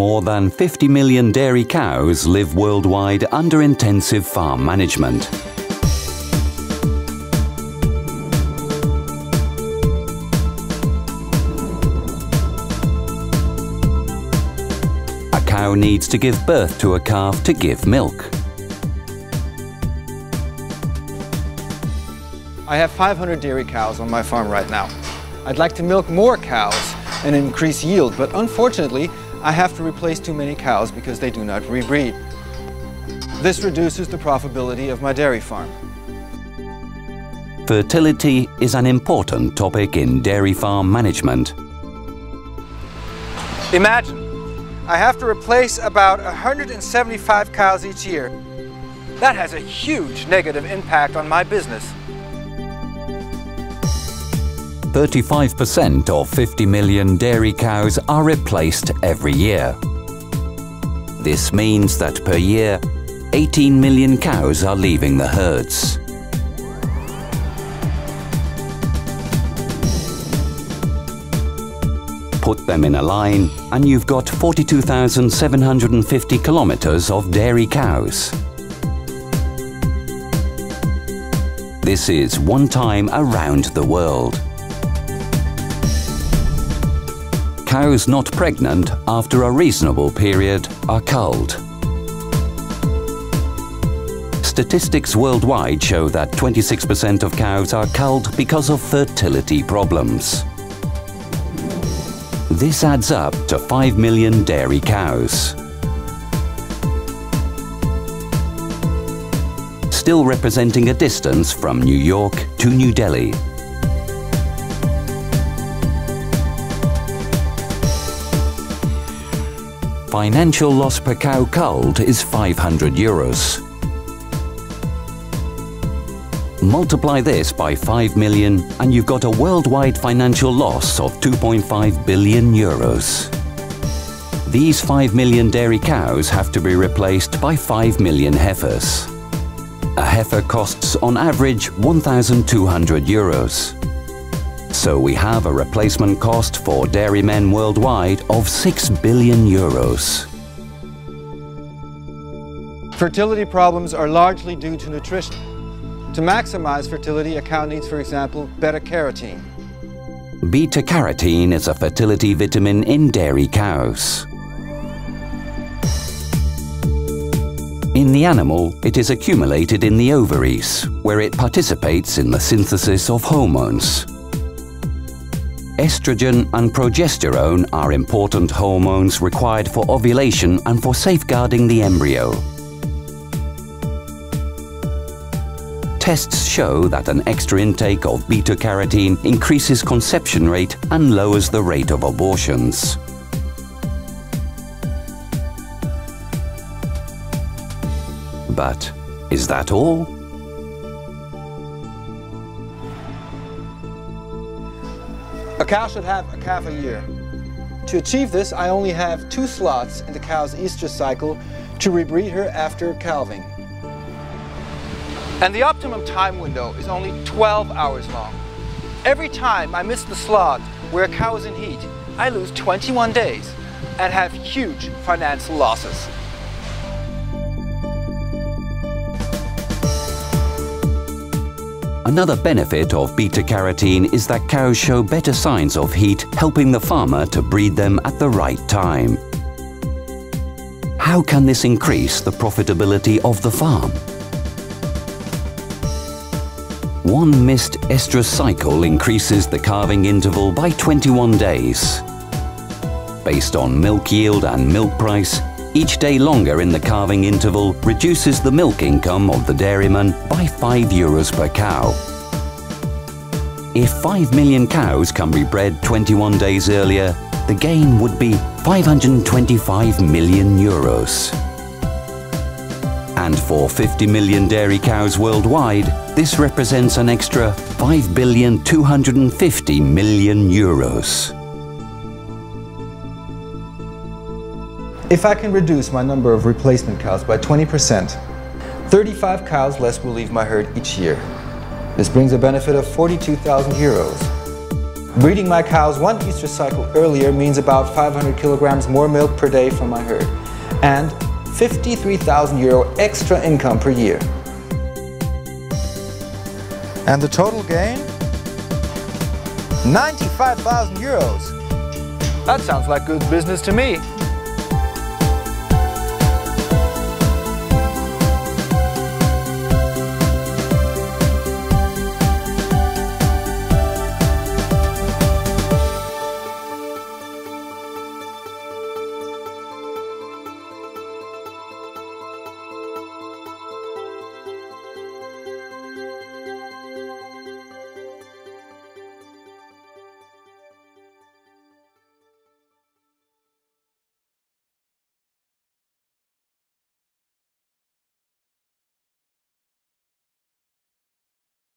More than 50 million dairy cows live worldwide under intensive farm management. A cow needs to give birth to a calf to give milk. I have 500 dairy cows on my farm right now. I'd like to milk more cows and increase yield, but unfortunately, I have to replace too many cows because they do not rebreed. This reduces the profitability of my dairy farm. Fertility is an important topic in dairy farm management. Imagine, I have to replace about 175 cows each year. That has a huge negative impact on my business. 35% of 50 million dairy cows are replaced every year. This means that per year, 18 million cows are leaving the herds. Put them in a line and you've got 42,750 kilometers of dairy cows. This is one time around the world. Cows not pregnant after a reasonable period are culled. Statistics worldwide show that 26% of cows are culled because of fertility problems. This adds up to 5 million dairy cows. Still representing a distance from New York to New Delhi. Financial loss per cow culled is 500 euros. Multiply this by 5 million and you've got a worldwide financial loss of 2.5 billion euros. These 5 million dairy cows have to be replaced by 5 million heifers. A heifer costs on average 1,200 euros. So we have a replacement cost for dairymen worldwide of 6 billion euros. Fertility problems are largely due to nutrition. To maximize fertility, a cow needs, for example, beta-carotene. Beta-carotene is a fertility vitamin in dairy cows. In the animal, it is accumulated in the ovaries, where it participates in the synthesis of hormones. Estrogen and progesterone are important hormones required for ovulation and for safeguarding the embryo. Tests show that an extra intake of beta-carotene increases conception rate and lowers the rate of abortions. But is that all? A cow should have a calf a year. To achieve this, I only have two slots in the cow's estrus cycle to rebreed her after calving. And the optimum time window is only 12 hours long. Every time I miss the slot where a cow is in heat, I lose 21 days and have huge financial losses. Another benefit of beta-carotene is that cows show better signs of heat, helping the farmer to breed them at the right time. How can this increase the profitability of the farm? One missed estrus cycle increases the calving interval by 21 days. Based on milk yield and milk price, each day longer in the calving interval reduces the milk income of the dairyman by 5 euros per cow. If 5 million cows can be bred 21 days earlier, the gain would be 525 million euros. And for 50 million dairy cows worldwide, this represents an extra 5 billion 250 million euros. If I can reduce my number of replacement cows by 20%, 35 cows less will leave my herd each year. This brings a benefit of 42,000 euros. Breeding my cows one estrus cycle earlier means about 500 kilograms more milk per day from my herd and 53,000 euro extra income per year. And the total gain? 95,000 euros. That sounds like good business to me.